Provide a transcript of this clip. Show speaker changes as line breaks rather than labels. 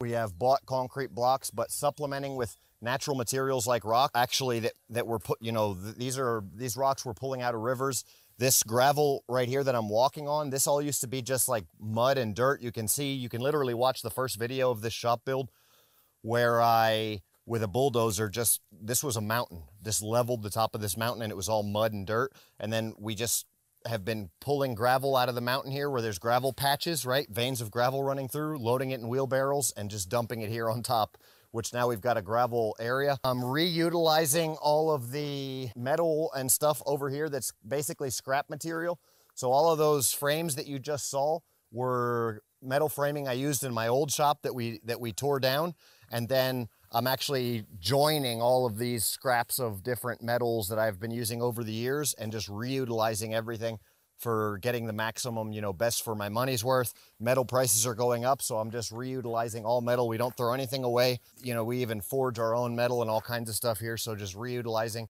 We have bought concrete blocks, but supplementing with natural materials like rock, actually that, that were put, you know, th- these are, these rocks we're pulling out of rivers. This gravel right here that I'm walking on, this all used to be just like mud and dirt. You can see, you can literally watch the first video of this shop build where I, with a bulldozer, just, this was a mountain. This leveled the top of this mountain and it was all mud and dirt. And then we just have been pulling gravel out of the mountain here where there's gravel patches, right? Veins of gravel running through, loading it in wheelbarrows and just dumping it here on top, which now we've got a gravel area. I'm reutilizing all of the metal and stuff over here that's basically scrap material. So all of those frames that you just saw were metal framing I used in my old shop that we that we tore down and then I'm actually joining all of these scraps of different metals that I've been using over the years and just reutilizing everything for getting the maximum, you know, best for my money's worth. Metal prices are going up, so I'm just reutilizing all metal. We don't throw anything away. You know, we even forge our own metal and all kinds of stuff here, so just reutilizing